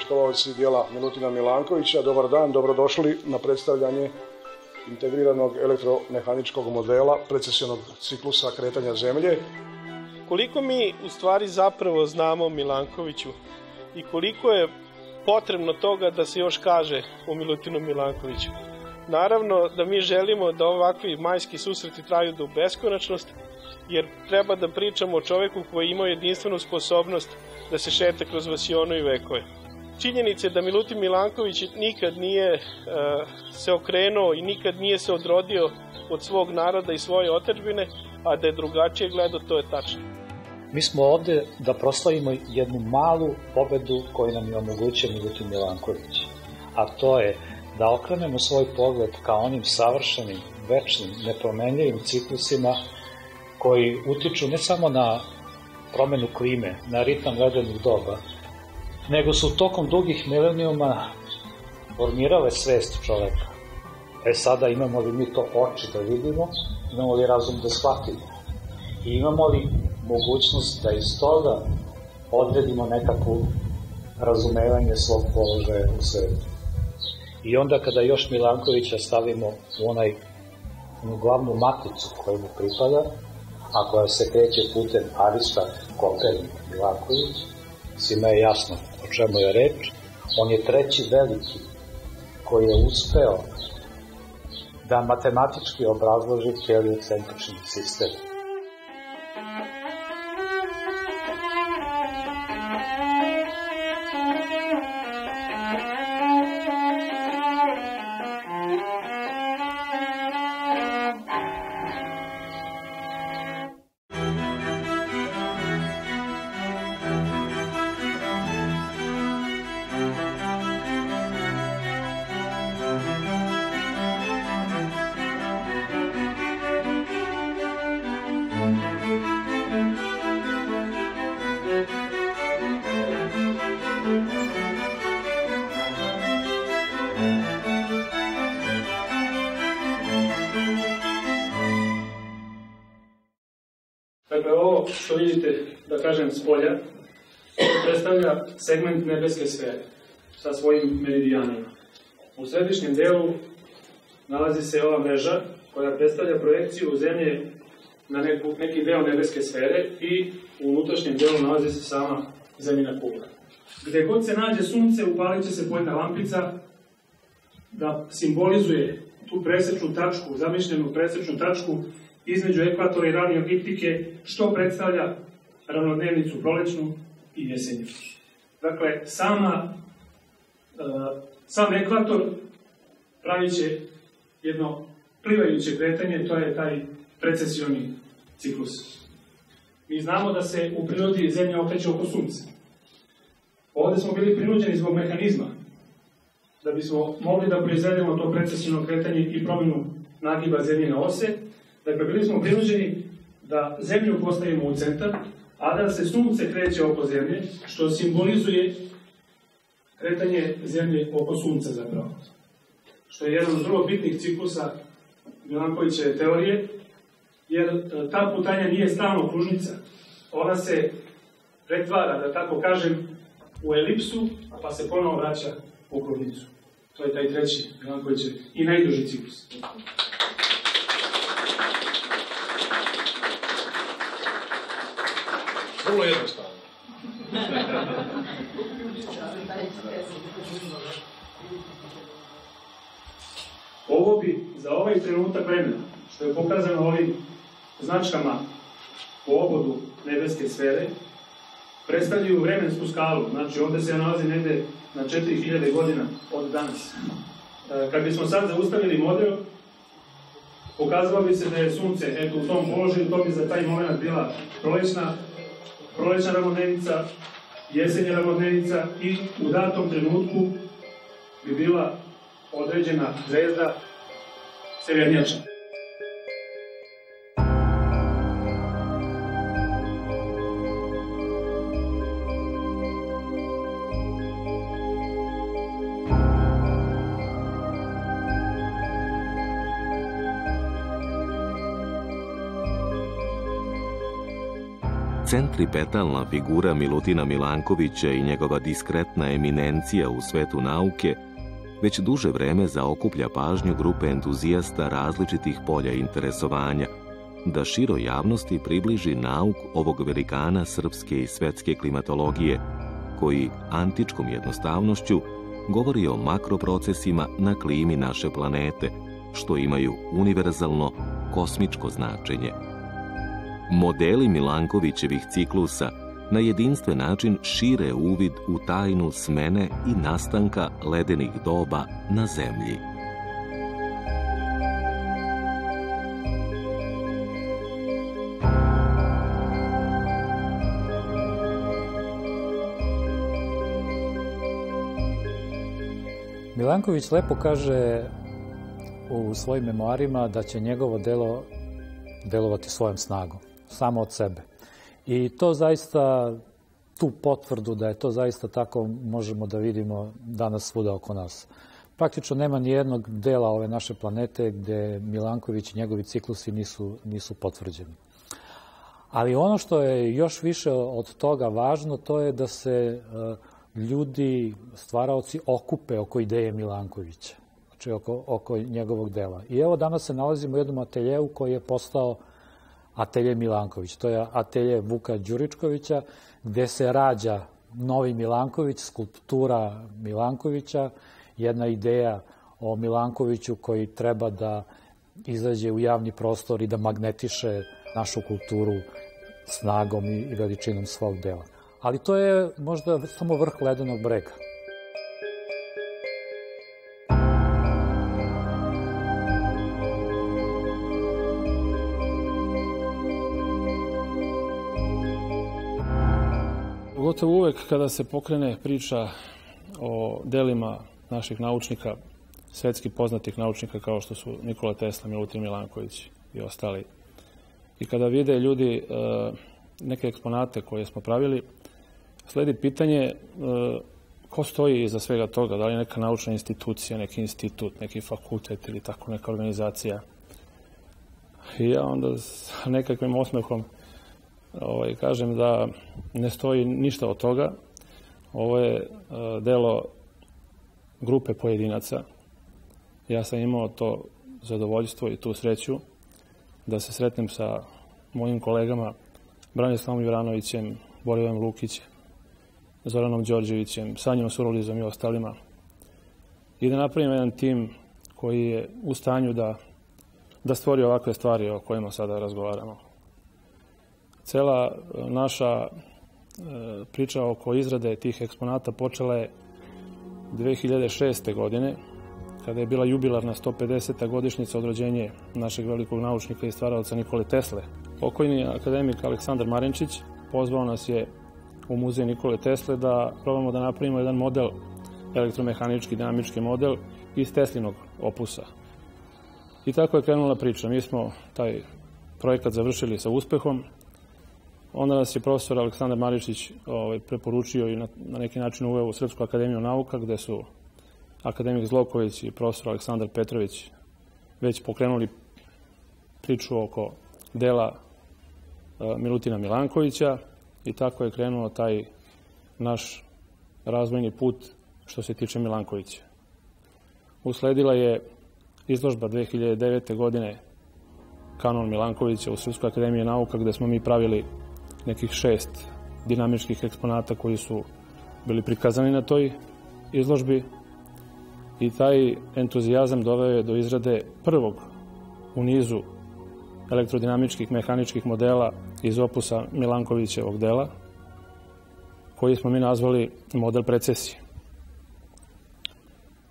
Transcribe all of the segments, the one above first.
poštovalci dijela Milutina Milankovića. Dobar dan, dobrodošli na predstavljanje integriranog elektromehaničkog modela precesionog ciklusa kretanja zemlje. Koliko mi u stvari zapravo znamo Milankoviću i koliko je potrebno toga da se još kaže o Milutinu Milankoviću. Naravno da mi želimo da ovakvi majski susreti traju do beskonačnosti, jer treba da pričamo o čoveku koji ima jedinstvenu sposobnost da se šete kroz vasionu i vekove. Činjenica je da Milutin Milanković nikad nije uh, se okrenuo i nikad nije se odrodio od svog naroda i svoje otečbine, a da je drugačije gledao, to je tačno. Mi smo ovde da proslavimo jednu malu pobedu koju nam je omogućio Milutin Milanković, a to je da okrenemo svoj pogled ka onim savršenim, večnim, nepromenljivim ciklusima koji utiču ne samo na promenu klime, na ritam ledenih doba, nego su tokom dugih milenijuma formirale svest čoveka. E sada imamo li mi to oči da vidimo, imamo li razum da shvatimo i imamo li mogućnost da iz toga odredimo nekakvu razumevanje svog položaja u svetu. I onda kada još Milankovića stavimo u onaj u glavnu maticu koju mu pripada, a koja se kreće putem Arista, Kopernik, Milanković, svima je jasno o čemu je reč. On je treći veliki koji je uspeo da matematički obrazloži heliocentrični sistem. Svojim meridijanima. U središnjem delu nalazi se ova mreža koja predstavlja projekciju Zemlje na neku, neki deo nebeske sfere i u unutrašnjem delu nalazi se sama zemljina kugla. Gde god se nađe sunce, upalit će se pojedna lampica da simbolizuje tu presečnu tačku, zamišljenu presečnu tačku između ekvatora i ravnije ekliptike, što predstavlja ravnodnevnicu prolećnu i jesenju. Dakle, sama, sam ekvator pravit će jedno plivajuće kretanje, to je taj precesioni ciklus. Mi znamo da se u prirodi Zemlja okreće oko Sunca. Ovde smo bili prinuđeni zbog mehanizma, da bismo mogli da proizvedemo to precesijno kretanje i promenu nagiba Zemlje na ose. Dakle, bili smo prinuđeni da Zemlju postavimo u centar, a da se sunce kreće oko zemlje, što simbolizuje kretanje zemlje oko sunca zapravo. Što je jedan od vrlo bitnih ciklusa Milankovićeve teorije, jer e, ta putanja nije stalno kružnica. Ona se pretvara, da tako kažem, u elipsu, pa se ponovo vraća u kružnicu. To je taj treći Milankovićev i najduži ciklus. Vrlo jednostavno. Ovo bi za ovaj trenutak vremena, što je pokazano ovim značkama po obodu nebeske sfere, predstavljaju vremensku skalu. Znači, ovde se nalazi negde na 4000 godina od danas. E, kad bismo sad zaustavili model, pokazalo bi se da je sunce, eto, u tom položaju, to bi za taj moment bila prolećna prolećna ravnodnevnica, jesenja ravnodnevnica i u datom trenutku bi bila određena zvezda severnjača. Centripetalna figura Milutina Milankovića i njegova diskretna eminencija u svetu nauke već duže vreme zaokuplja pažnju grupe entuzijasta različitih polja interesovanja, da širo javnosti približi nauk ovog velikana srpske i svetske klimatologije, koji antičkom jednostavnošću govori o makroprocesima na klimi naše planete, što imaju univerzalno kosmičko značenje. Modeli Milankovićevih ciklusa na jedinstven način šire uvid u tajnu smene i nastanka ledenih doba na Zemlji. Milanković lepo kaže u svojim memoarima da će njegovo delo delovati svojom snagom, samo od sebe. I to zaista, tu potvrdu da je to zaista tako, možemo da vidimo danas svuda oko nas. Praktično nema ni jednog dela ove naše planete gde Milanković i njegovi ciklusi nisu, nisu potvrđeni. Ali ono što je još više od toga važno, to je da se uh, ljudi, stvaraoci, okupe oko ideje Milankovića, znači oko, oko njegovog dela. I evo danas se nalazimo u jednom ateljevu koji je postao atelje Milanković. To je atelje Vuka Đuričkovića, gde se rađa novi Milanković, skulptura Milankovića, jedna ideja o Milankoviću koji treba da izađe u javni prostor i da magnetiše našu kulturu snagom i veličinom svog dela ali to je možda samo vrh ledenog brega. Gotovo uvek kada se pokrene priča o delima naših naučnika, svetski poznatih naučnika kao što su Nikola Tesla, Milutin Milanković i ostali, i kada vide ljudi e, neke eksponate koje smo pravili, sledi pitanje e, ko stoji iza svega toga, da li neka naučna institucija, neki institut, neki fakultet ili tako neka organizacija. I ja onda sa nekakvim osmehom ovaj, kažem da ne stoji ništa od toga. Ovo je uh, delo grupe pojedinaca. Ja sam imao to zadovoljstvo i tu sreću da se sretnem sa mojim kolegama Branislavom Juranovićem, Borivom Lukićem, Zoranom Đorđevićem, Sanjom Surulizom i ostalima i da napravimo jedan tim koji je u stanju da, da stvori ovakve stvari o kojima sada razgovaramo. Cela e, naša e, priča oko izrade tih eksponata počela je 2006. godine, kada je bila jubilarna 150. godišnjica od rođenje našeg velikog naučnika i stvaralca Nikole Tesle. Pokojni akademik Aleksandar Marenčić pozvao nas je u muzej Nikole Tesle da probamo da napravimo jedan model, elektromehanički dinamički model iz Teslinog opusa. I tako je krenula priča. Mi smo taj projekat završili sa uspehom. Onda nas je profesor Aleksandar Maričić ovaj, preporučio i na, na neki način uveo u Srpsku akademiju nauka, gde su akademik Zloković i profesor Aleksandar Petrović već pokrenuli priču oko dela uh, Milutina Milankovića. I tako je krenuo taj naš razvojni put što se tiče Milankovića. Usledila je izložba 2009. godine kanon Milankovića u Srpskoj akademiji nauka gde smo mi pravili nekih šest dinamičkih eksponata koji su bili prikazani na toj izložbi i taj entuzijazam doveo je do izrade prvog u nizu elektrodinamičkih mehaničkih modela iz opusa Milankovićevog dela, koji smo mi nazvali model precesije.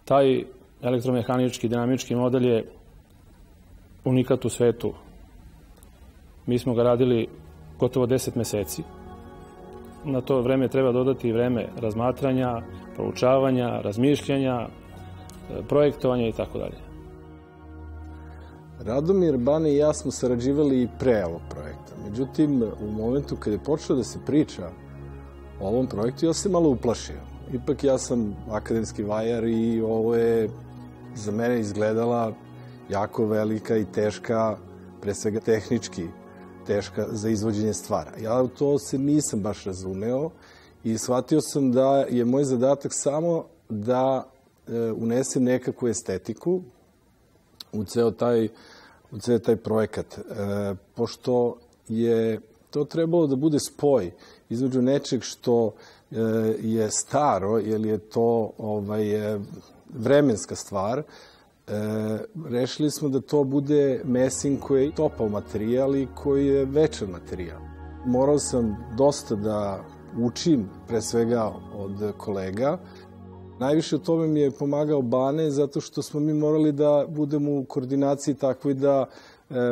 Taj elektromehanički dinamički model je unikat u svetu. Mi smo ga radili gotovo 10 meseci. Na to vreme treba dodati vreme razmatranja, proučavanja, razmišljanja, projektovanja i tako dalje. Radomir, Bane i ja smo sarađivali i pre ovog projekta. Međutim, u momentu kada je počeo da se priča o ovom projektu, ja se malo uplašio. Ipak ja sam akademski vajar i ovo je za mene izgledala jako velika i teška, pre svega tehnički, teška za izvođenje stvara. Ja u to se nisam baš razumeo i shvatio sam da je moj zadatak samo da e, unesem nekakvu estetiku u ceo taj, u ceo taj projekat. E, pošto je to trebalo da bude spoj između nečeg što e, je staro, jer je to ovaj, vremenska stvar, E, rešili smo da to bude mesin koji je topao materijal i koji je večer materijal. Morao sam dosta da učim, pre svega od kolega. Najviše u tome mi je pomagao Bane, zato što smo mi morali da budemo u koordinaciji takvoj da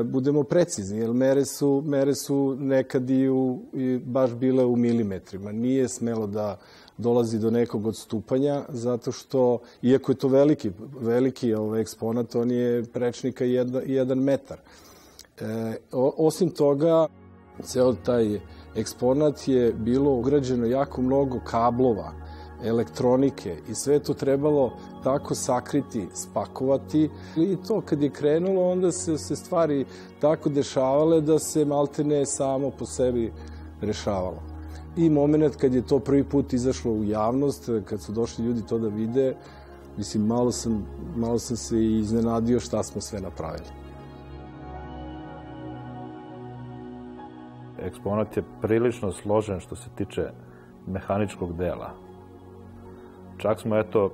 budemo precizni, jer mere su, mere su nekad i, u, i baš bile u milimetrima. Nije smelo da dolazi do nekog odstupanja, zato što, iako je to veliki, veliki ovaj, eksponat, on je prečnika jedan, jedan metar. E, osim toga, ceo taj eksponat je bilo ugrađeno jako mnogo kablova, elektronike i sve to trebalo tako sakriti, spakovati i to kad je krenulo onda se, se stvari tako dešavale da se maltene samo po sebi rešavalo. I moment kad je to prvi put izašlo u javnost, kad su došli ljudi to da vide, mislim, malo sam, malo sam se iznenadio šta smo sve napravili. Eksponat je prilično složen što se tiče mehaničkog dela. Čak smo, eto,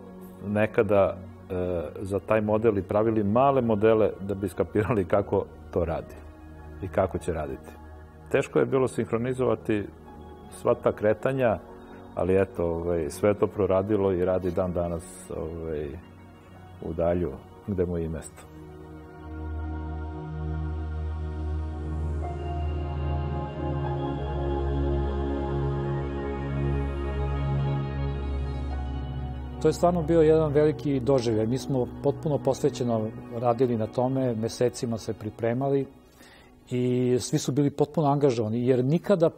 nekada e, za taj model i pravili male modele da bi skapirali kako to radi i kako će raditi. Teško je bilo sinhronizovati sva ta kretanja, ali eto, ovaj, sve to proradilo i radi dan danas ovaj, u dalju gde mu je i mesto. To je stvarno bio jedan veliki doživljaj. Mi smo potpuno posvećeno radili na tome, mesecima se pripremali i svi su bili potpuno angažovani, jer nikada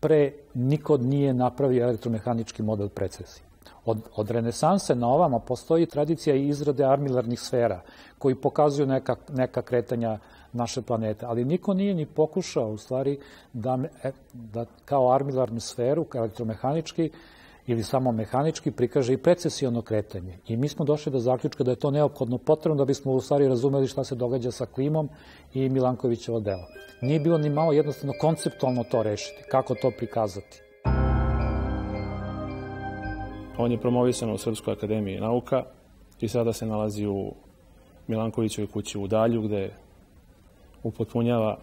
pre niko nije napravio elektromehanički model precesije. Od, od renesanse na ovama postoji tradicija izrade armilarnih sfera koji pokazuju neka, neka kretanja naše planete, ali niko nije ni pokušao u stvari da, e, da kao armilarnu sferu, kao elektromehanički, ili samo mehanički prikaže i precesiono kretanje. I mi smo došli do zaključka da je to neophodno potrebno da bismo u stvari razumeli šta se događa sa klimom i Milankovićevo delo. Nije bilo ni malo jednostavno konceptualno to rešiti, kako to prikazati. On je promovisan u Srpskoj akademiji nauka i sada se nalazi u Milankovićevoj kući u Dalju, gde upotpunjava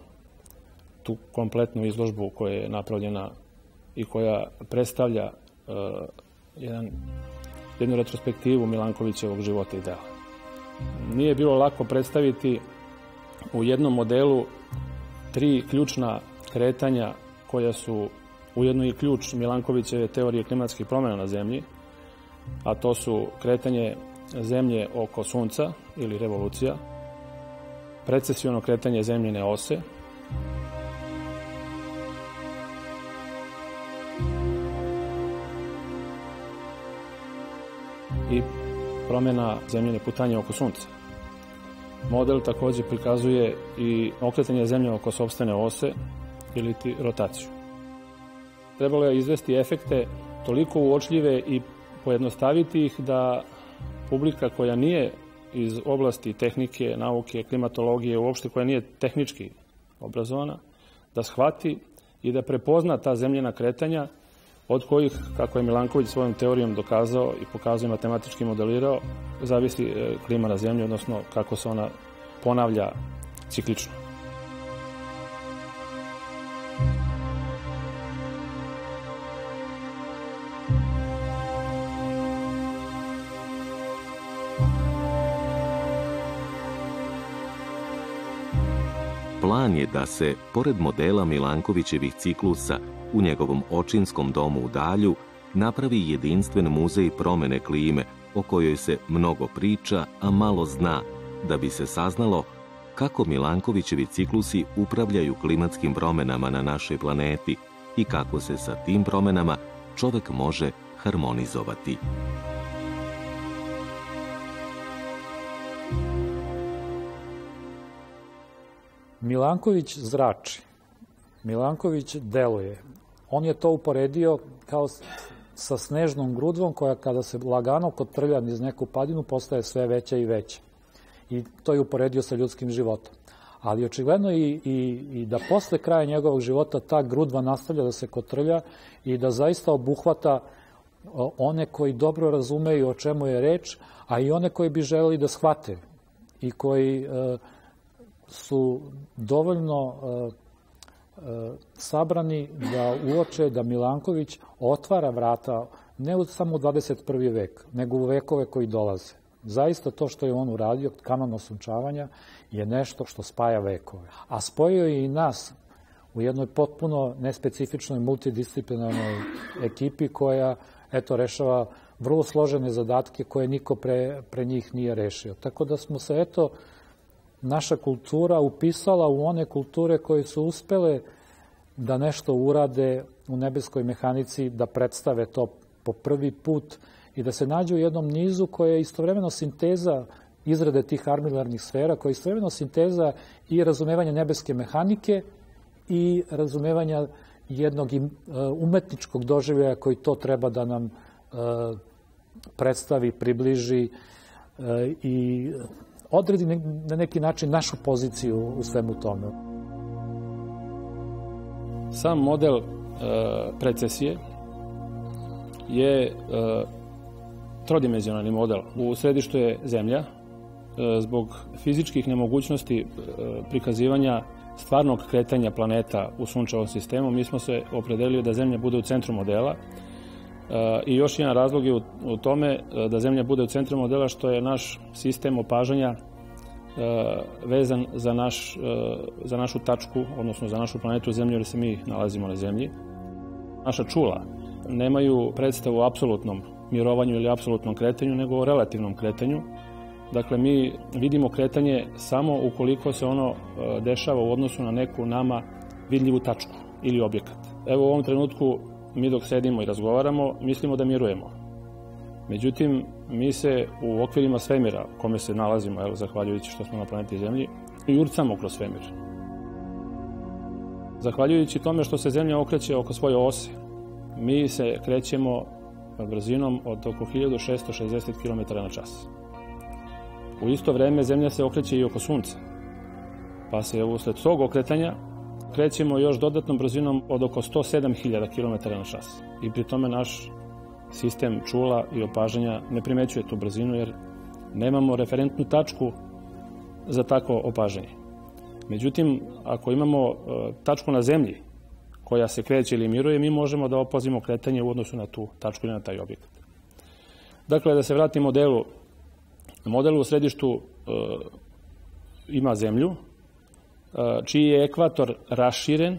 tu kompletnu izložbu koja je napravljena i koja predstavlja jedan, jednu retrospektivu Milankovićevog života i dela. Nije bilo lako predstaviti u jednom modelu tri ključna kretanja koja su ujedno i ključ Milankovićeve teorije klimatskih promjena na zemlji, a to su kretanje zemlje oko sunca ili revolucija, precesiono kretanje zemljine ose, i promjena zemljine putanja oko sunca. Model takođe prikazuje i okretanje zemlje oko sobstvene ose ili ti rotaciju. Trebalo je izvesti efekte toliko uočljive i pojednostaviti ih da publika koja nije iz oblasti tehnike, nauke, klimatologije, uopšte koja nije tehnički obrazovana, da shvati i da prepozna ta zemljena kretanja od kojih, kako je Milanković svojom teorijom dokazao i pokazao i matematički modelirao, zavisi e, klima na zemlji, odnosno kako se ona ponavlja ciklično. Da se, pored modela Milankovićevih ciklusa, u njegovom očinskom domu u Dalju napravi jedinstven muzej promene klime o kojoj se mnogo priča, a malo zna, da bi se saznalo kako Milankovićevi ciklusi upravljaju klimatskim promenama na našoj planeti i kako se sa tim promenama čovek može harmonizovati. Milanković zrači Milanković deluje. On je to uporedio kao sa snežnom grudvom koja kada se lagano kotrlja niz neku padinu postaje sve veća i veća. I to je uporedio sa ljudskim životom. Ali očigledno i, i, i da posle kraja njegovog života ta grudva nastavlja da se kotrlja i da zaista obuhvata one koji dobro razumeju o čemu je reč, a i one koji bi želeli da shvate i koji e, su dovoljno e, e, sabrani da uoče da Milanković otvara vrata ne samo u 21. vek, nego u vekove koji dolaze. Zaista to što je on uradio, kanon osunčavanja, je nešto što spaja vekove. A spojio je i nas u jednoj potpuno nespecifičnoj multidisciplinarnoj ekipi koja, eto, rešava vrlo složene zadatke koje niko pre, pre njih nije rešio. Tako da smo se, eto, naša kultura upisala u one kulture koje su uspele da nešto urade u nebeskoj mehanici, da predstave to po prvi put i da se nađe u jednom nizu koje je istovremeno sinteza izrade tih armilarnih sfera, koja je istovremeno sinteza i razumevanja nebeske mehanike i razumevanja jednog e, umetničkog doživljaja koji to treba da nam e, predstavi, približi e, i odredi na neki način našu poziciju u svemu tome. Sam model e, precesije je e, trodimenzionalni model. U središtu je zemlja, e, zbog fizičkih nemogućnosti e, prikazivanja stvarnog kretanja planeta u sunčevom sistemu, mi smo se opredelili da Zemlja bude u centru modela, I još jedan razlog je u, tome e, da Zemlja bude u centru modela što je naš sistem opažanja e, vezan za, naš, e, za našu tačku, odnosno za našu planetu Zemlju, jer se mi nalazimo na Zemlji. Naša čula nemaju predstavu o apsolutnom mirovanju ili apsolutnom kretanju, nego o relativnom kretanju. Dakle, mi vidimo kretanje samo ukoliko se ono dešava u odnosu na neku nama vidljivu tačku ili objekat. Evo u ovom trenutku mi dok sedimo i razgovaramo, mislimo da mirujemo. Međutim, mi se u okvirima svemira, kome se nalazimo, evo, zahvaljujući što smo na planeti Zemlji, i urcamo kroz svemir. Zahvaljujući tome što se Zemlja okreće oko svoje ose, mi se krećemo brzinom od oko 1660 km na čas. U isto vreme Zemlja se okreće i oko Sunca, pa se usled tog okretanja krećemo još dodatnom brzinom od oko 107.000 km na čas. I pri tome naš sistem čula i opažanja ne primećuje tu brzinu jer nemamo referentnu tačku za takvo opažanje. Međutim, ako imamo e, tačku na zemlji koja se kreće ili miruje, mi možemo da opazimo kretanje u odnosu na tu tačku ili na taj objekat. Dakle, da se vratimo modelu. Model u središtu e, ima zemlju, čiji je ekvator raširen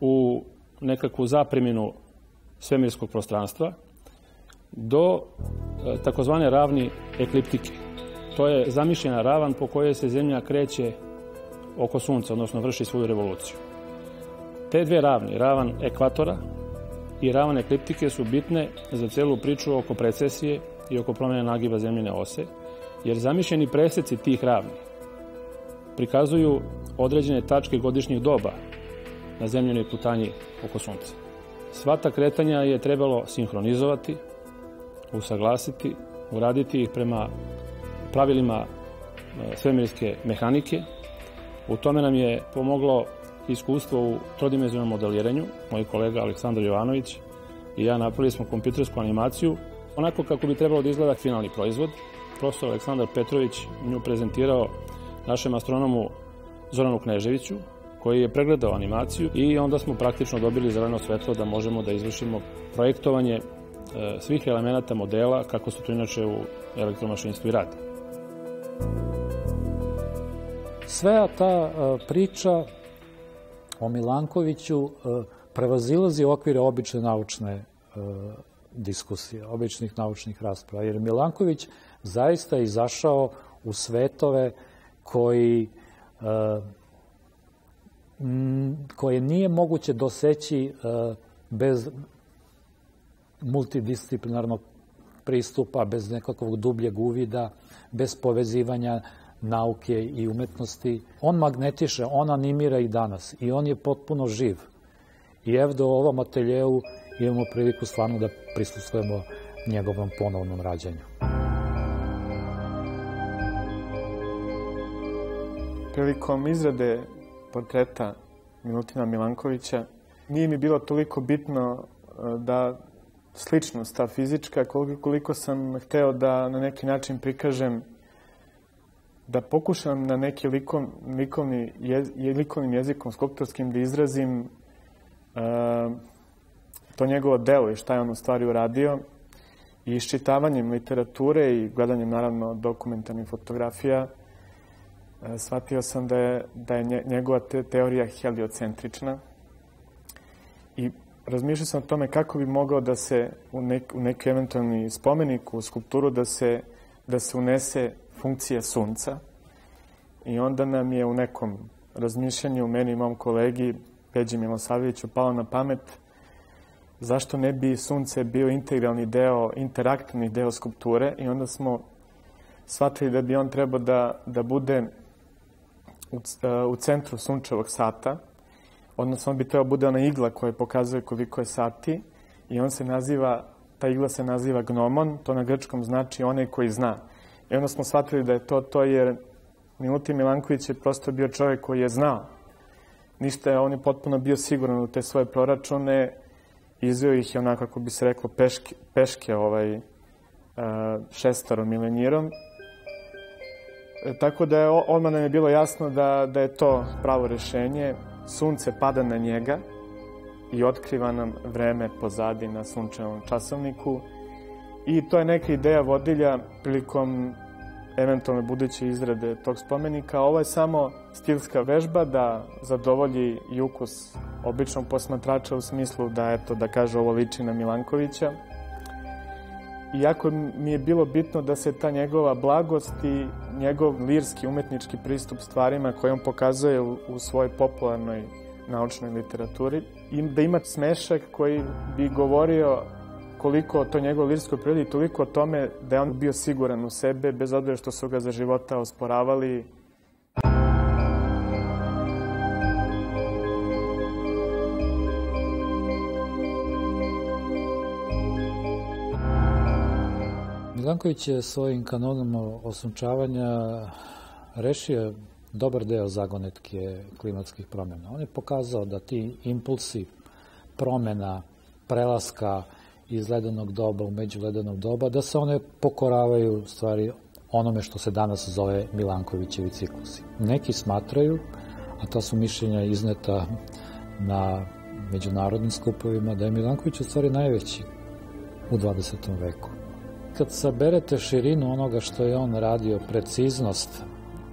u nekakvu zapreminu svemirskog prostranstva do takozvane ravni ekliptike. To je zamišljena ravan po kojoj se Zemlja kreće oko Sunca, odnosno vrši svoju revoluciju. Te dve ravni, ravan ekvatora i ravan ekliptike su bitne za celu priču oko precesije i oko promene nagiba zemljine ose, jer zamišljeni preseci tih ravni prikazuju određene tačke godišnjih doba na zemljenoj putanji oko Sunca. Sva ta kretanja je trebalo sinhronizovati, usaglasiti, uraditi ih prema pravilima e, svemirske mehanike. U tome nam je pomoglo iskustvo u trodimenzionalnom modeliranju. Moj kolega Aleksandar Jovanović i ja napravili smo kompjutersku animaciju onako kako bi trebalo da izgleda finalni proizvod. Profesor Aleksandar Petrović nju prezentirao našem astronomu Zoranu Kneževiću, koji je pregledao animaciju i onda smo praktično dobili zeleno svetlo da možemo da izvršimo projektovanje e, svih elemenata modela kako se to inače u elektromašinstvu i radi. Sve ta e, priča o Milankoviću e, prevazilazi okvire obične naučne diskusije, običnih naučnih rasprava, jer Milanković zaista izašao u svetove koji koje nije moguće doseći e, bez multidisciplinarnog pristupa, bez nekakvog dubljeg uvida, bez povezivanja nauke i umetnosti. On magnetiše, on animira i danas i on je potpuno živ. I evo da u ovom ateljevu imamo priliku stvarno da prisustujemo njegovom ponovnom rađanju. Prilikom izrade portreta Milutina Milankovića nije mi bilo toliko bitno e, da sličnost, ta fizička, koliko, sam hteo da na neki način prikažem da pokušam na neki likom, likovni, jez, likovnim jezikom skulptorskim da izrazim uh, to njegovo delo i šta je on u stvari uradio i iščitavanjem literature i gledanjem naravno dokumentarnih fotografija shvatio sam da je, da je njegova te, teorija heliocentrična i razmišljao sam o tome kako bi mogao da se u, nek, u neki eventualni spomenik, u skulpturu, da se, da se unese funkcija sunca. I onda nam je u nekom razmišljanju meni i mom kolegi Peđi Milosavljeviću palo na pamet zašto ne bi sunce bio integralni deo, interaktivni deo skulpture i onda smo shvatili da bi on trebao da, da bude u, u centru sunčevog sata, odnosno on bi trebao bude ona igla koja pokazuje koliko je sati i on se naziva, ta igla se naziva gnomon, to na grčkom znači onaj koji zna. I onda smo shvatili da je to to jer Milutin Milanković je prosto bio čovjek koji je znao. Ništa je, on je potpuno bio siguran u te svoje proračune, izveo ih je onako, kako bi se reklo, peške, peške ovaj, šestarom milenirom. E, tako da je odmah nam je bilo jasno da, da je to pravo rešenje sunce pada na njega i otkriva nam vreme pozadi na sunčevom časovniku i to je neka ideja vodilja prilikom eventualne buduće izrade tog spomenika. Ovo je samo stilska vežba da zadovolji i ukus običnog posmatrača u smislu da, eto, da kaže ovo liči na Milankovića. Iako mi je bilo bitno da se ta njegova blagost i njegov lirski umetnički pristup stvarima koje on pokazuje u, u svojoj popularnoj naučnoj literaturi, i da ima smešak koji bi govorio koliko to njegovo lirsko prirodi, toliko o tome da je on bio siguran u sebe, bez obzira što su ga za života osporavali, Milanković je svojim kanonom osunčavanja rešio dobar deo zagonetke klimatskih promjena. On je pokazao da ti impulsi promjena, prelaska iz ledenog doba u međuledenog doba, da se one pokoravaju stvari onome što se danas zove Milankovićevi ciklusi. Neki smatraju, a ta su mišljenja izneta na međunarodnim skupovima, da je Milanković u stvari najveći u 20. veku kad saberete širinu onoga što je on radio, preciznost,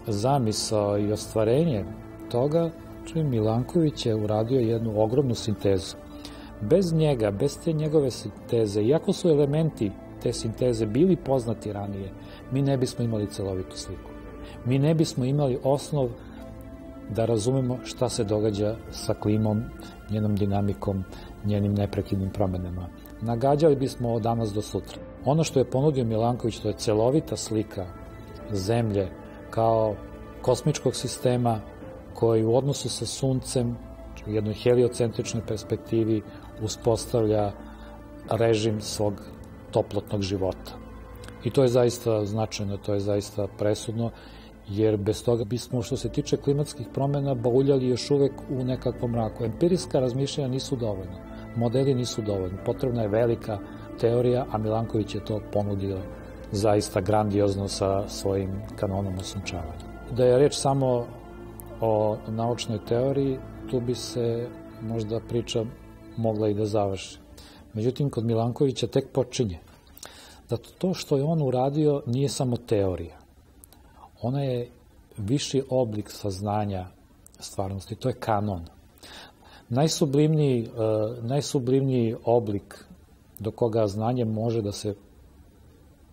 zamisao i ostvarenje toga, čuj Milanković je uradio jednu ogromnu sintezu. Bez njega, bez te njegove sinteze, iako su elementi te sinteze bili poznati ranije, mi ne bismo imali celovitu sliku. Mi ne bismo imali osnov da razumemo šta se događa sa klimom, njenom dinamikom, njenim neprekidnim promenama. Nagađali bismo od danas do sutra. Ono što je ponudio Milanković, to je celovita slika zemlje kao kosmičkog sistema koji u odnosu sa suncem u jednoj heliocentričnoj perspektivi uspostavlja režim svog toplotnog života. I to je zaista značajno, to je zaista presudno, jer bez toga bismo, što se tiče klimatskih promena, bauljali još uvek u nekakvom mraku. Empirijska razmišljanja nisu dovoljna, modeli nisu dovoljni, potrebna je velika teorija, a Milanković je to ponudio zaista grandiozno sa svojim kanonom osunčavanja. Da je reč samo o naučnoj teoriji, tu bi se možda priča mogla i da završi. Međutim, kod Milankovića tek počinje. Da to što je on uradio nije samo teorija. Ona je viši oblik saznanja stvarnosti, to je kanon. Najsublimniji, uh, najsublimniji oblik do koga znanje može da se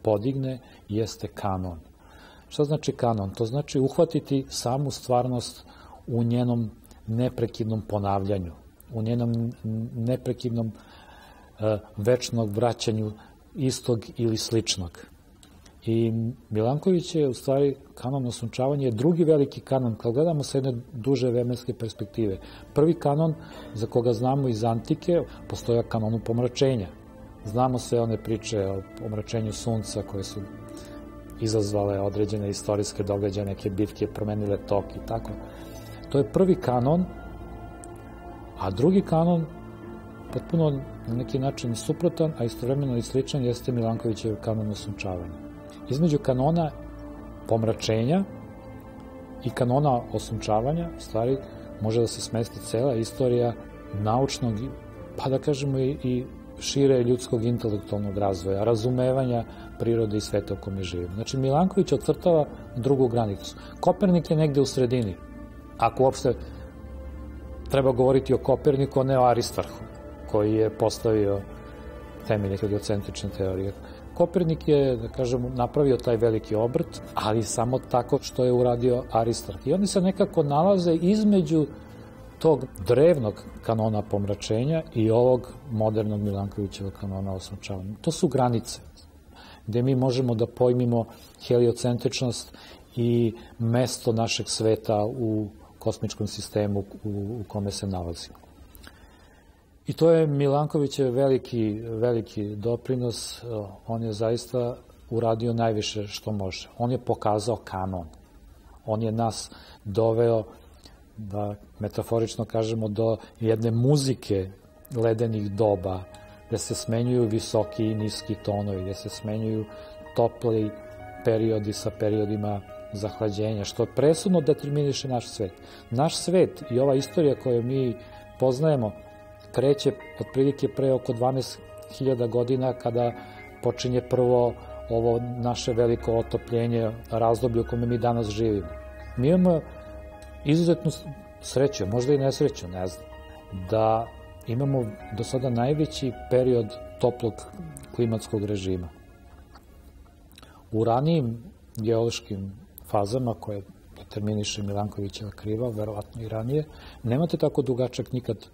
podigne jeste kanon. Šta znači kanon? To znači uhvatiti samu stvarnost u njenom neprekidnom ponavljanju, u njenom neprekidnom e, večnog vraćanju istog ili sličnog. I Milanković je u stvari kanon osunčavanja je drugi veliki kanon, kao gledamo sa jedne duže vremenske perspektive. Prvi kanon, za koga znamo iz antike, postoja kanonu pomračenja. Znamo sve one priče o pomračenju sunca koje su izazvale određene istorijske događaje, neke bitke, promenile tok i tako. To je prvi kanon, a drugi kanon, potpuno na neki način suprotan, a istovremeno i sličan, jeste Milankovićev kanon osunčavanja. Između kanona pomračenja i kanona osunčavanja, stvari, može da se smesti cela istorija naučnog, pa da kažemo i, i šire ljudskog intelektualnog razvoja, razumevanja prirode i sveta u kome živimo. Znači, Milanković ocrtava drugu granicu. Kopernik je negde u sredini. Ako uopšte treba govoriti o Koperniku, a ne o Aristarhu, koji je postavio temelje heliocentrične teorije. Kopernik je, da kažemo, napravio taj veliki obrt, ali samo tako što je uradio Aristarh. I oni se nekako nalaze između tog drevnog kanona pomračenja i ovog modernog Milankovićevog kanona osnočavanja. To su granice gde mi možemo da pojmimo heliocentričnost i mesto našeg sveta u kosmičkom sistemu u, u kome se nalazimo. I to je Milankovićev veliki, veliki doprinos. On je zaista uradio najviše što može. On je pokazao kanon. On je nas doveo, da metaforično kažemo, do jedne muzike ledenih doba, gde se smenjuju visoki i niski tonovi, gde se smenjuju topli periodi sa periodima zahlađenja, što presudno determiniše naš svet. Naš svet i ova istorija koju mi poznajemo kreće otprilike pre oko 12.000 godina kada počinje prvo ovo naše veliko otopljenje, razdoblje u kome mi danas živimo. Mi imamo izuzetnu sreću, možda i nesreću, ne znam, da imamo do sada najveći period toplog klimatskog režima. U ranijim geološkim fazama koje determiniše Milankovićeva kriva, verovatno i ranije, nemate tako dugačak nikad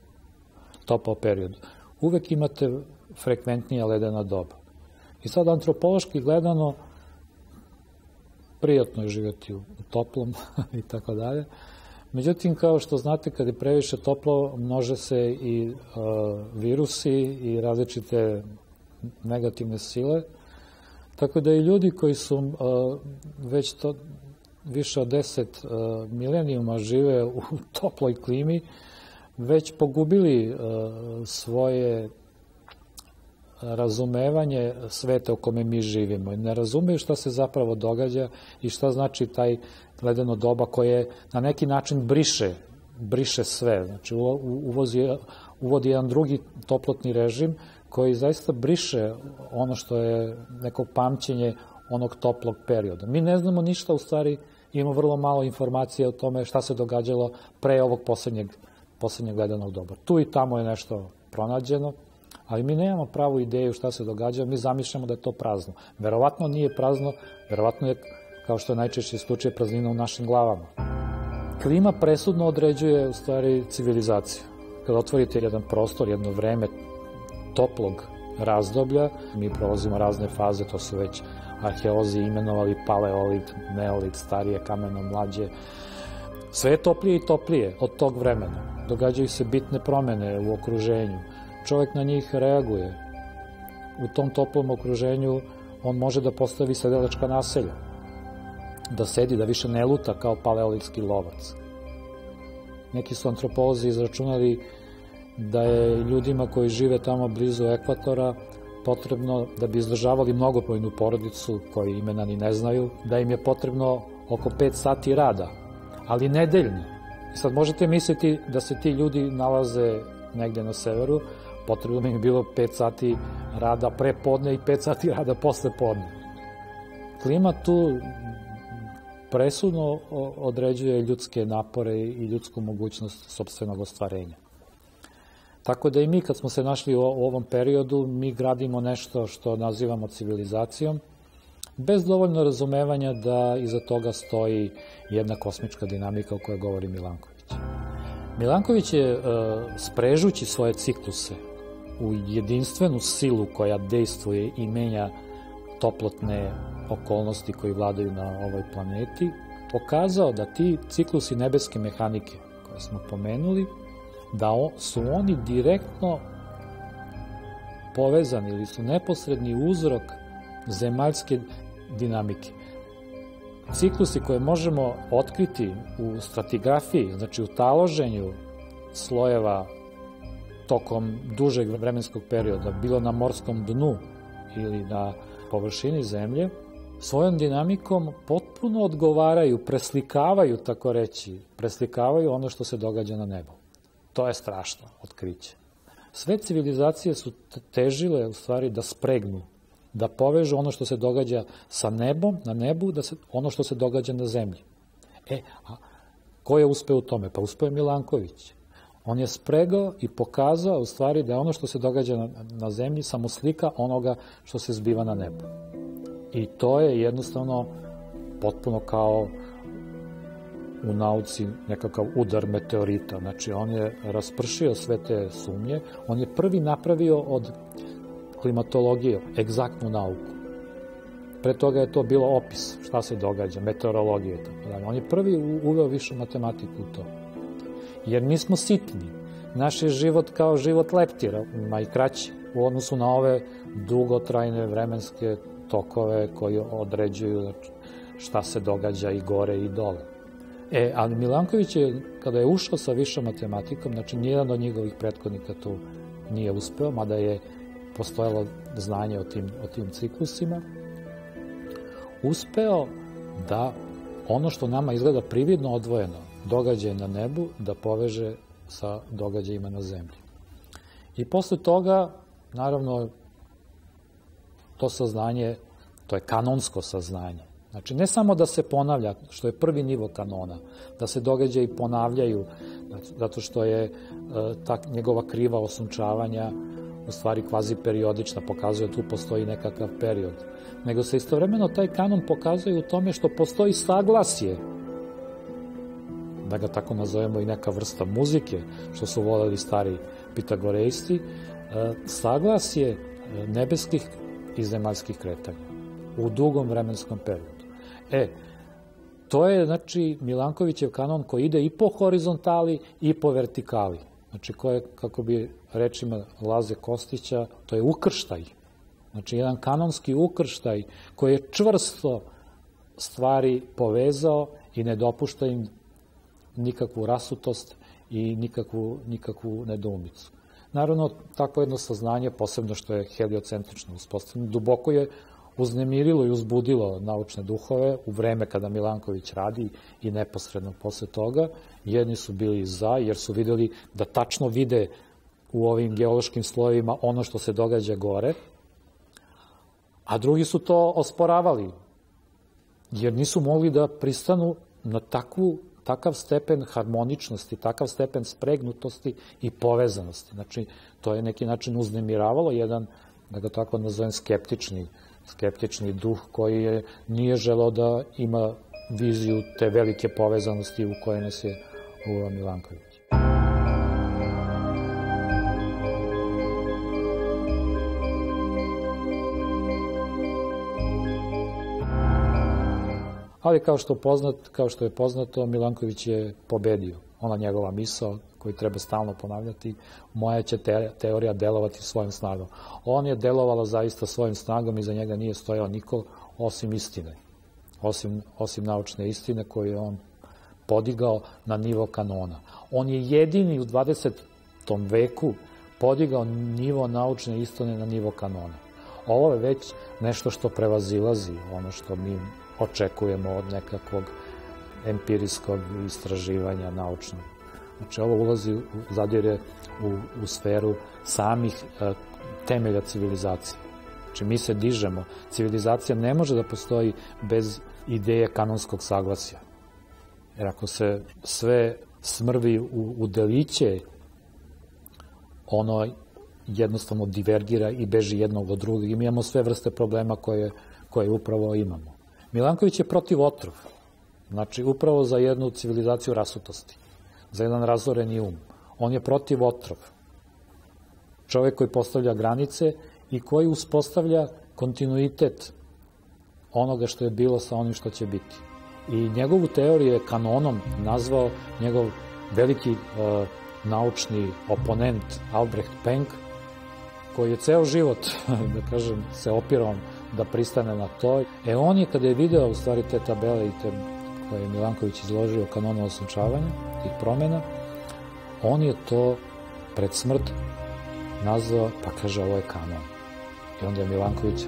topao period. Uvek imate frekventnija ledena doba. I sad antropološki gledano, prijatno je živjeti u toplom i tako dalje. Međutim, kao što znate, kad je previše toplo, množe se i uh, virusi i različite negativne sile. Tako da i ljudi koji su uh, već to više od 10 uh, milenijuma žive u toploj klimi, već pogubili svoje razumevanje sveta u kome mi živimo. Ne razumeju šta se zapravo događa i šta znači taj ledeno doba koje na neki način briše, briše sve. Znači uvozi, uvodi jedan drugi toplotni režim koji zaista briše ono što je neko pamćenje onog toplog perioda. Mi ne znamo ništa, u stvari imamo vrlo malo informacije o tome šta se događalo pre ovog poslednjeg, poslednjeg ledenog doba. Tu i tamo je nešto pronađeno, ali mi nemamo pravu ideju šta se događa, mi zamišljamo da je to prazno. Verovatno nije prazno, verovatno je, kao što je najčešće slučaj, praznina u našim glavama. Klima presudno određuje u stvari civilizaciju. Kada otvorite jedan prostor, jedno vreme toplog razdoblja, mi prolazimo razne faze, to su već arheolozi imenovali paleolit, neolit, starije kameno, mlađe. Sve je toplije i toplije od tog vremena. Događaju se bitne promene u okruženju čovek na njih reaguje. U tom toplom okruženju on može da postavi sedelačka naselja, da sedi, da više ne luta kao paleolitski lovac. Neki su antropolozi izračunali da je ljudima koji žive tamo blizu ekvatora potrebno da bi izdržavali mnogopojnu porodicu koji imena ni ne znaju, da im je potrebno oko 5 sati rada, ali nedeljni. Sad možete misliti da se ti ljudi nalaze negde na severu, potrebno mi je bilo 5 sati rada pre podne i 5 sati rada posle podne. Klima tu presudno određuje ljudske napore i ljudsku mogućnost sobstvenog ostvarenja. Tako da i mi kad smo se našli u ovom periodu, mi gradimo nešto što nazivamo civilizacijom, bez dovoljno razumevanja da iza toga stoji jedna kosmička dinamika o kojoj govori Milanković. Milanković je, e, sprežući svoje cikluse, u jedinstvenu silu koja dejstvuje i menja toplotne okolnosti koji vladaju na ovoj planeti, pokazao da ti ciklusi nebeske mehanike koje smo pomenuli, da su oni direktno povezani ili su neposredni uzrok zemaljske dinamike. Ciklusi koje možemo otkriti u stratigrafiji, znači u taloženju slojeva tokom dužeg vremenskog perioda, bilo na morskom dnu ili na površini zemlje, svojom dinamikom potpuno odgovaraju, preslikavaju, tako reći, preslikavaju ono što se događa na nebu. To je strašno otkriće. Sve civilizacije su težile u stvari da spregnu, da povežu ono što se događa sa nebom, na nebu, da se, ono što se događa na zemlji. E, a ko je uspeo u tome? Pa uspeo je Milanković. On je spregao i pokazao u stvari da je ono što se događa na, na zemlji samo slika onoga što se zbiva na nebu. I to je jednostavno potpuno kao u nauci nekakav udar meteorita. Znači, on je raspršio sve te sumnje, on je prvi napravio od klimatologije egzaktnu nauku. Pre toga je to bilo opis šta se događa, meteorologije i tako dalje. On je prvi uveo više matematiku u to. Jer mi smo sitni. Naš je život kao život leptira, ma i kraći, u odnosu na ove dugotrajne vremenske tokove koji određuju šta se događa i gore i dole. E, ali Milanković je, kada je ušao sa višom matematikom, znači nijedan od njegovih prethodnika tu nije uspeo, mada je postojalo znanje o tim, o tim ciklusima, uspeo da ono što nama izgleda prividno odvojeno, događaje na nebu, da poveže sa događajima na zemlji. I posle toga, naravno, to saznanje, to je kanonsko saznanje. Znači, ne samo da se ponavlja, što je prvi nivo kanona, da se događaji ponavljaju, zato što je e, ta njegova kriva osunčavanja u stvari kvazi periodična, pokazuje da tu postoji nekakav period. Nego se istovremeno taj kanon pokazuje u tome što postoji saglasje da ga tako nazovemo i neka vrsta muzike, što su voleli stari pitagorejsti, e, saglasje e, nebeskih i zemaljskih kretanja u dugom vremenskom periodu. E, to je, znači, Milankovićev kanon koji ide i po horizontali i po vertikali. Znači, koje, kako bi rečima Laze Kostića, to je ukrštaj. Znači, jedan kanonski ukrštaj koji je čvrsto stvari povezao i ne dopušta im nikakvu rasutost i nikakvu, nikakvu nedoumicu. Naravno, takvo jedno saznanje, posebno što je heliocentrično uspostavljeno, duboko je uznemirilo i uzbudilo naučne duhove u vreme kada Milanković radi i neposredno posle toga. Jedni su bili za, jer su videli da tačno vide u ovim geološkim slojevima ono što se događa gore, a drugi su to osporavali, jer nisu mogli da pristanu na takvu takav stepen harmoničnosti, takav stepen spregnutosti i povezanosti. Znači, to je neki način uznemiravalo jedan, da ga tako nazovem, skeptični, skeptični duh koji je, nije želao da ima viziju te velike povezanosti u kojoj nas je uvao Milanković. Ali kao što, poznat, kao što je poznato, Milanković je pobedio. Ona njegova misao koju treba stalno ponavljati, moja će te, teorija delovati svojim snagom. On je delovala zaista svojim snagom i za njega nije stojao niko osim istine. Osim, osim naučne istine koju je on podigao na nivo kanona. On je jedini u 20. veku podigao nivo naučne istine na nivo kanona. Ovo je već nešto što prevazilazi ono što mi očekujemo od nekakvog empirijskog istraživanja naučnog. Znači, ovo ulazi, zadire u, u sferu samih e, temelja civilizacije. Znači, mi se dižemo. Civilizacija ne može da postoji bez ideje kanonskog saglasja. Jer ako se sve smrvi u, u deliće, ono jednostavno divergira i beži jednog od drugog. I mi imamo sve vrste problema koje, koje upravo imamo. Milanković je protiv otrov. Znači, upravo za jednu civilizaciju rasutosti. Za jedan razoreni um. On je protiv otrov. Čovek koji postavlja granice i koji uspostavlja kontinuitet onoga što je bilo sa onim što će biti. I njegovu teoriju je kanonom nazvao njegov veliki uh, naučni oponent Albrecht Penck, koji je ceo život, da kažem, se opirao da pristane na to. E on je, kada je video u stvari te tabele i te koje je Milanković izložio kanonu osunčavanja, tih promena, on je to pred smrt nazvao, pa kaže ovo je kanon. I onda je Milanković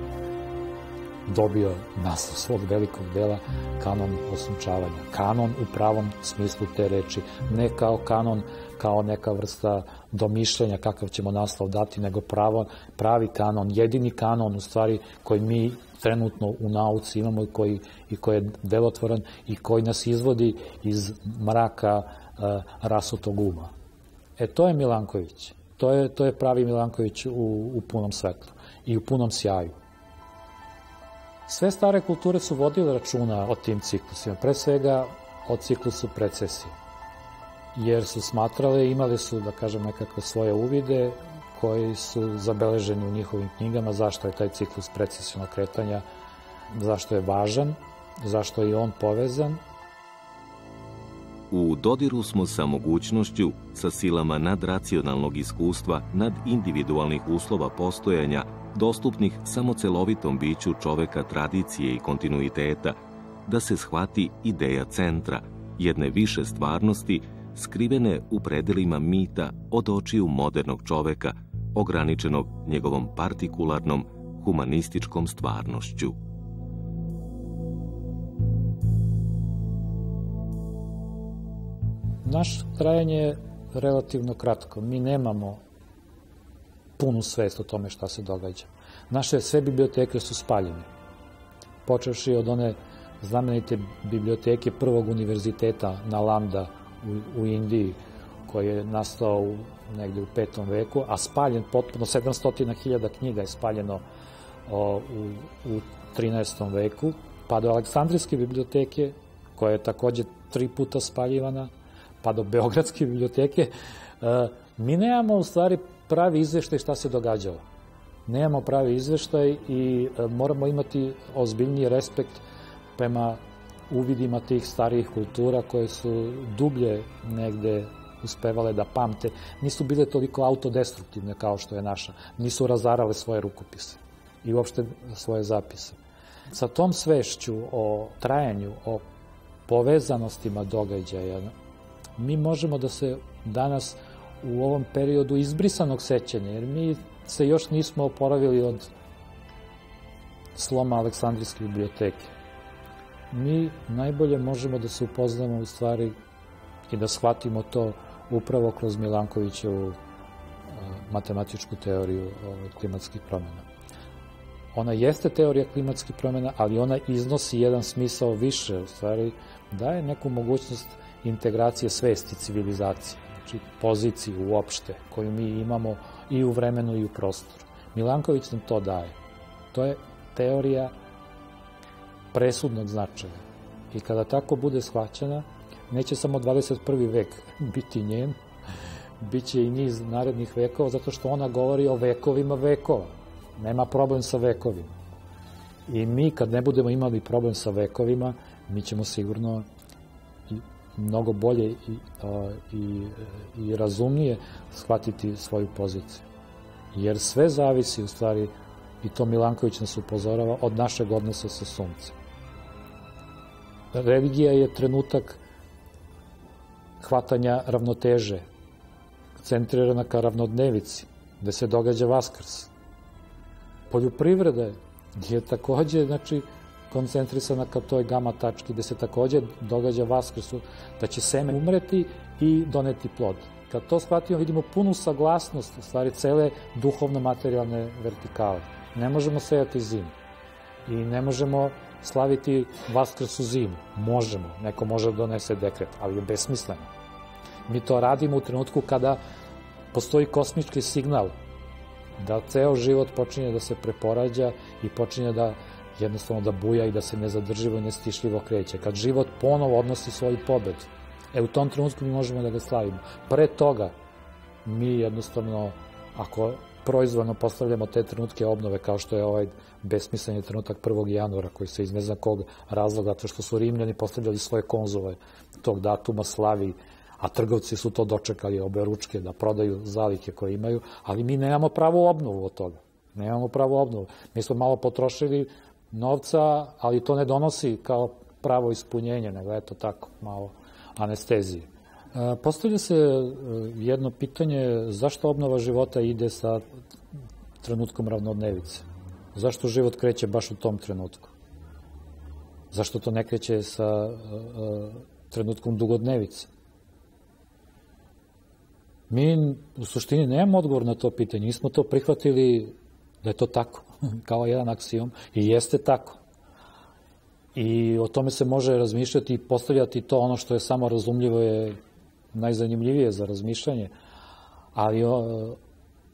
dobio naslov svog velikog dela kanon osunčavanja. Kanon u pravom smislu te reči, ne kao kanon kao neka vrsta domišljenja kakav ćemo naslov dati, nego pravo, pravi kanon, jedini kanon u stvari koji mi trenutno u nauci imamo i koji, i koji je delotvoran i koji nas izvodi iz mraka uh, rasutog uma. E to je Milanković. To je, to je pravi Milanković u, u punom svetlu i u punom sjaju. Sve stare kulture su vodile računa o tim ciklusima, pre svega o ciklusu precesije jer su smatrale, imali su, da kažem, nekakve svoje uvide koji su zabeleženi u njihovim knjigama, zašto je taj ciklus precesijnog kretanja, zašto je važan, zašto je on povezan. U dodiru smo sa mogućnošću, sa silama nadracionalnog iskustva, nad individualnih uslova postojanja, dostupnih samo celovitom biću čoveka tradicije i kontinuiteta, da se shvati ideja centra, jedne više stvarnosti, skrivene u predelima mita od očiju modernog čoveka, ograničenog njegovom partikularnom, humanističkom stvarnošću. Naš trajanje je relativno kratko. Mi nemamo punu svest o tome šta se događa. Naše sve biblioteke su spaljene. Počevši od one znamenite biblioteke prvog univerziteta na Lambda u, u Indiji, koji je nastao u, negde u petom veku, a spaljen potpuno, 700.000 knjiga je spaljeno o, u, u 13. veku, pa do Aleksandrijske biblioteke, koja je takođe tri puta spaljivana, pa do Beogradske biblioteke, e, mi nemamo u stvari pravi izveštaj šta se događalo. Nemamo pravi izveštaj i e, moramo imati ozbiljniji respekt prema uvidima tih starijih kultura koje su dublje negde uspevale da pamte, nisu bile toliko autodestruktivne kao što je naša. Nisu razarale svoje rukopise i uopšte svoje zapise. Sa tom svešću o trajanju, o povezanostima događaja, mi možemo da se danas u ovom periodu izbrisanog sećanja, jer mi se još nismo oporavili od sloma Aleksandrijske biblioteke mi najbolje možemo da se upoznamo u stvari i da shvatimo to upravo kroz Milankovićevu matematičku teoriju klimatskih promjena. Ona jeste teorija klimatskih promjena, ali ona iznosi jedan smisao više, u stvari daje neku mogućnost integracije svesti civilizacije, znači poziciji uopšte koju mi imamo i u vremenu i u prostoru. Milanković nam to daje. To je teorija presudnog značaja. I kada tako bude shvaćena, neće samo 21. vek biti njen, bit će i niz narednih vekova, zato što ona govori o vekovima vekova. Nema problem sa vekovima. I mi kad ne budemo imali problem sa vekovima, mi ćemo sigurno mnogo bolje i, a, i, i razumnije shvatiti svoju poziciju. Jer sve zavisi u stvari, i to Milanković nas upozorava, od našeg odnosa sa suncem. Religija je trenutak hvatanja ravnoteže, centrirana ka ravnodnevici, gde se događa vaskrs. Poljoprivreda je takođe, znači, koncentrisana ka toj gama tački, gde se takođe događa vaskrsu, da će seme umreti i doneti plod. Kad to shvatimo, vidimo punu saglasnost, u stvari, cele duhovno-materijalne vertikale. Ne možemo sejati zimu i ne možemo slaviti Vaskrs u zimu. Možemo, neko može da donese dekret, ali je besmisleno. Mi to radimo u trenutku kada postoji kosmički signal da ceo život počinje da se preporađa i počinje da jednostavno da buja i da se nezadrživo i nestišljivo kreće. Kad život ponovo odnosi svoju pobedu, e u tom trenutku mi možemo da ga slavimo. Pre toga mi jednostavno, ako proizvodno postavljamo te trenutke obnove kao što je ovaj besmisleni trenutak 1. januara koji se iz ne znam kog razloga, zato što su Rimljani postavljali svoje konzove tog datuma slavi, a trgovci su to dočekali obe ručke da prodaju zalike koje imaju, ali mi nemamo pravu obnovu od toga. Nemamo pravu obnovu. Mi smo malo potrošili novca, ali to ne donosi kao pravo ispunjenje, nego eto tako, malo anestezije. E, postavlja se e, jedno pitanje zašto obnova života ide sa trenutkom ravnodnevice? Zašto život kreće baš u tom trenutku? Zašto to ne kreće sa uh, trenutkom dugodnevice? Mi u suštini nemamo odgovor na to pitanje. Nismo to prihvatili da je to tako, kao jedan aksijom i jeste tako. I o tome se može razmišljati i postavljati to ono što je samo razumljivo je najzanimljivije za razmišljanje, ali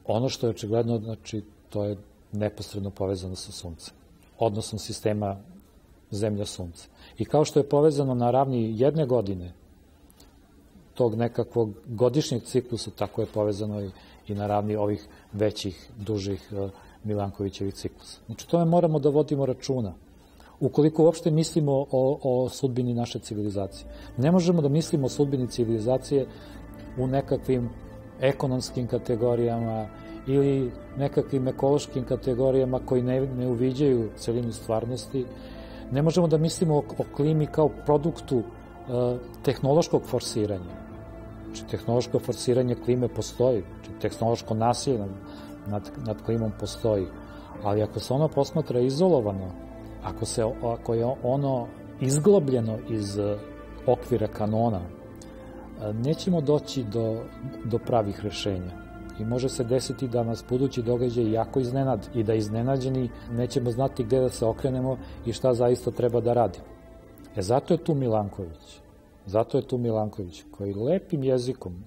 ono što je očigledno, znači, to je neposredno povezano sa suncem, odnosno sistema zemlja-sunce. I kao što je povezano na ravni jedne godine, tog nekakvog godišnjeg ciklusa, tako je povezano i, i na ravni ovih većih, dužih uh, Milankovićevih ciklusa. Znači, tome moramo da vodimo računa. Ukoliko uopšte mislimo o, o sudbini naše civilizacije. Ne možemo da mislimo o sudbini civilizacije u nekakvim ekonomskim kategorijama ili nekakvim ekološkim kategorijama koji ne, ne uviđaju celinu stvarnosti. Ne možemo da mislimo o, o klimi kao produktu e, tehnološkog forsiranja. Znači, tehnološko forsiranje klime postoji, znači, tehnološko nasilje nad, nad, nad klimom postoji. Ali ako se ono posmatra izolovano, ako, se, ako je ono izglobljeno iz e, okvira kanona, e, nećemo doći do, do pravih rešenja i može se desiti da nas budući događaj jako iznenad i da iznenađeni nećemo znati gde da se okrenemo i šta zaista treba da radimo. E zato je tu Milanković. Zato je tu Milanković koji lepim jezikom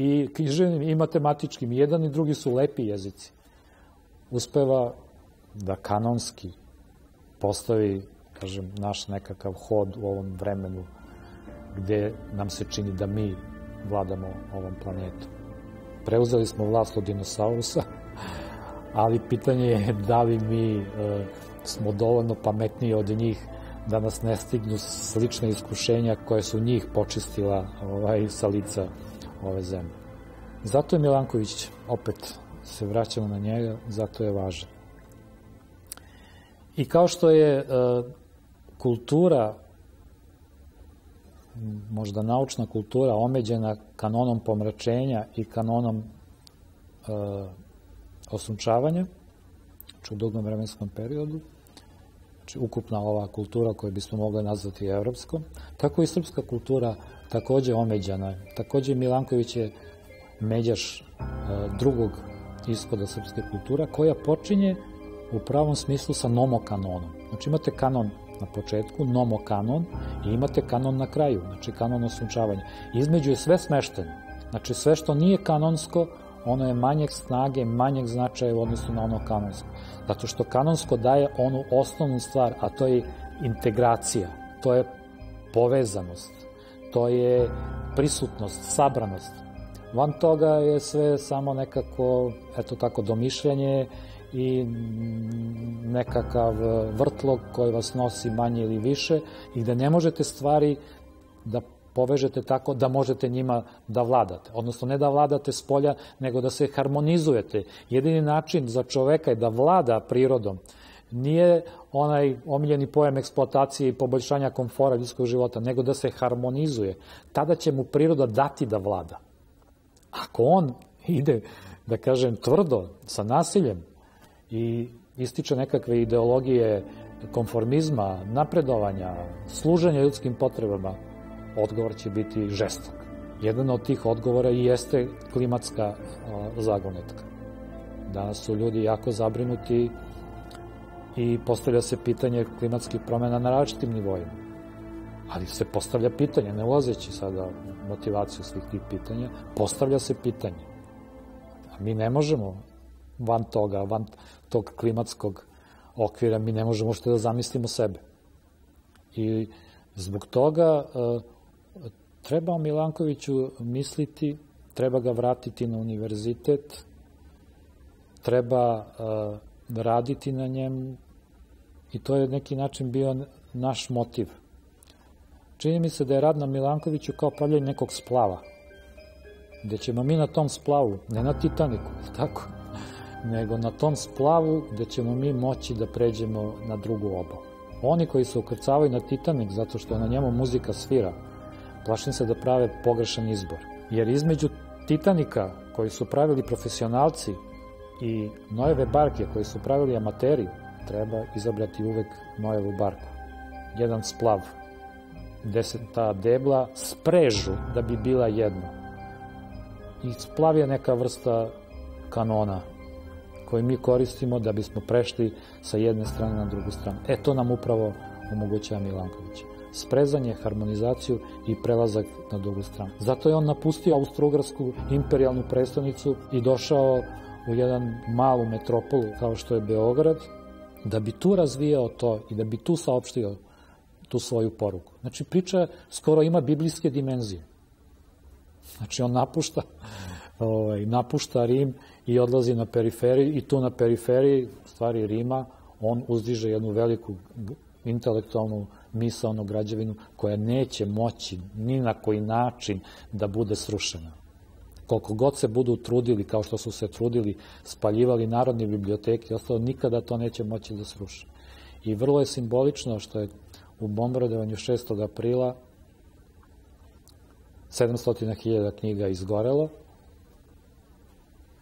i književnim i matematičkim, jedan i drugi su lepi jezici, uspeva da kanonski postavi, kažem, naš nekakav hod u ovom vremenu gde nam se čini da mi vladamo ovom planetom. Preuzeli smo vlast od dinosaurusa, ali pitanje je da li mi e, smo dovoljno pametniji od njih da nas ne stignu slične iskušenja koje su njih počistila ovaj, sa lica ove zemlje. Zato je Milanković, opet se vraćamo na njega, zato je važan. I kao što je e, kultura, možda naučna kultura, omeđena kanonom pomračenja i kanonom e, osunčavanja, u dugom vremenskom periodu, znači ukupna ova kultura koju bismo mogli nazvati evropskom, tako i srpska kultura takođe omeđana. Takođe Milanković je međaš e, drugog ishoda srpske kultura koja počinje u pravom smislu sa nomokanonom. Znači imate kanon na početku, nomokanon i imate kanon na kraju, znači kanon osunčavanja. Između je sve smešteno. Znači sve što nije kanonsko, ono je manjeg snage, manjeg značaja u odnosu na ono kanonsko. Zato što kanonsko daje onu osnovnu stvar, a to je integracija, to je povezanost, to je prisutnost, sabranost. Van toga je sve samo nekako, eto tako, domišljanje i nekakav vrtlog koji vas nosi manje ili više i da ne možete stvari da povežete tako da možete njima da vladate. Odnosno ne da vladate s polja, nego da se harmonizujete. Jedini način za čoveka je da vlada prirodom. Nije onaj omiljeni pojam eksploatacije i poboljšanja komfora ljudskog života, nego da se harmonizuje. Tada će mu priroda dati da vlada. Ako on ide, da kažem, tvrdo, sa nasiljem i ističe nekakve ideologije konformizma, napredovanja, služenja ljudskim potrebama, odgovor će biti žestok. Jedan od tih odgovora i jeste klimatska zagonetka. Danas su ljudi jako zabrinuti i postavlja se pitanje klimatskih promena na različitim nivoima. Ali se postavlja pitanje, ne ulazeći sada motivaciju svih tih pitanja, postavlja se pitanje. A mi ne možemo van toga, van tog klimatskog okvira, mi ne možemo što da zamislimo sebe. I zbog toga treba o Milankoviću misliti, treba ga vratiti na univerzitet treba uh, raditi na njemu i to je neki način bio naš motiv. Čini mi se da je rad na Milankoviću kao pravljanje nekog splava, gde ćemo mi na tom splavu, ne na Titaniku, tako, nego na tom splavu gde ćemo mi moći da pređemo na drugu obalu. Oni koji se ukrcavaju na Titanik zato što na njemu muzika svira, plašim se da prave pogrešan izbor. Jer između Titanika koji su pravili profesionalci i Nojeve barke koji su pravili amateri, treba izabrati uvek Nojevu barku. Jedan splav, gde se ta debla sprežu da bi bila jedna. I splav je neka vrsta kanona koji mi koristimo da bismo prešli sa jedne strane na drugu stranu. E, to nam upravo omogućava Milanković. Sprezanje, harmonizaciju i prelazak na drugu stranu. Zato je on napustio Austro-Ugarsku imperialnu predstavnicu i došao u jedan malu metropolu kao što je Beograd, da bi tu razvijao to i da bi tu saopštio tu svoju poruku. Znači, priča skoro ima biblijske dimenzije. Znači, on napušta, ovaj, napušta Rim i odlazi na periferiju i tu na periferiji, stvari Rima, on uzdiže jednu veliku intelektualnu misalnu građevinu koja neće moći ni na koji način da bude srušena. Koliko god se budu trudili, kao što su se trudili, spaljivali narodne biblioteke i ostalo, nikada to neće moći da sruše. I vrlo je simbolično što je u bombardovanju 6. aprila 700.000 knjiga izgorelo,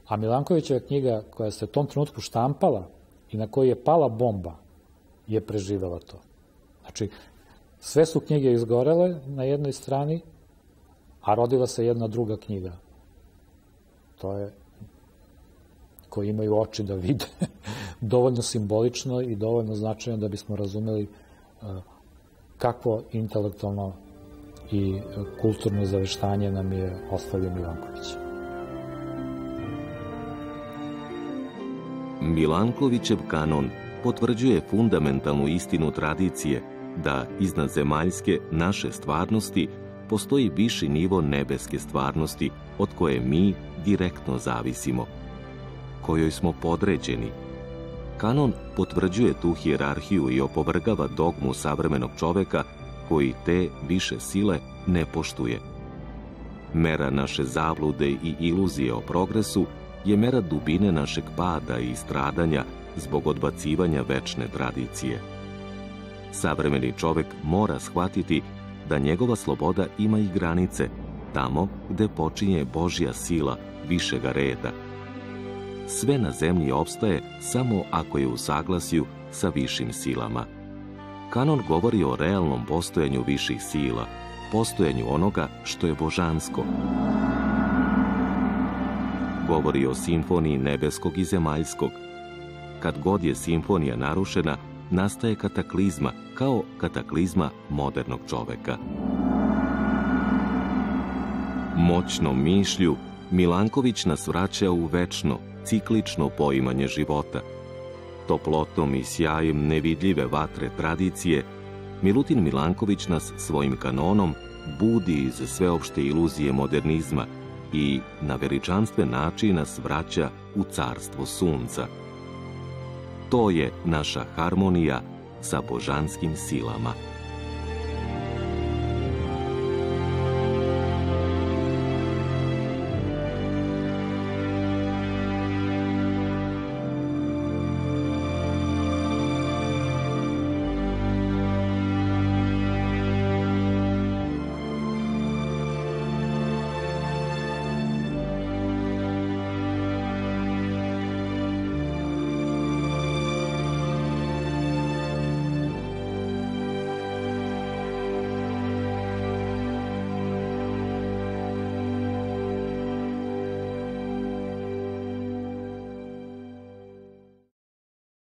A Milankovićeva knjiga koja se u tom trenutku štampala i na kojoj je pala bomba je preživela to. Znači, sve su knjige izgorele na jednoj strani, a rodila se jedna druga knjiga. To je koji imaju oči da vide, dovoljno simbolično i dovoljno značajno da bismo razumeli uh, kakvo intelektualno i kulturno zaveštanje nam je ostavio Milanković. Milankovićev kanon potvrđuje fundamentalnu istinu tradicije da iznad zemaljske naše stvarnosti postoji viši nivo nebeske stvarnosti od koje mi direktno zavisimo, kojoj smo podređeni. Kanon potvrđuje tu hijerarhiju i opovrgava dogmu savremenog čoveka koji te više sile ne poštuje. Mera naše zablude i iluzije o progresu je mera dubine našeg pada i stradanja zbog odbacivanja večne tradicije. Savremeni čovek mora shvatiti da njegova sloboda ima i granice, tamo gde počinje Božja sila višega reda. Sve na zemlji opstaje samo ako je u saglasju sa višim silama. Kanon govori o realnom postojanju viših sila, postojanju onoga što je božansko, govori o simfoniji nebeskog i zemaljskog. Kad god je simfonija narušena, nastaje kataklizma, kao kataklizma modernog čoveka. Moćnom mišlju Milanković nas vraća u večno, ciklično poimanje života. Toplotom i sjajem nevidljive vatre tradicije, Milutin Milanković nas svojim kanonom budi iz sveopšte iluzije modernizma – i na veličanstven način nas vraća u carstvo sunca. To je naša harmonija sa božanskim silama.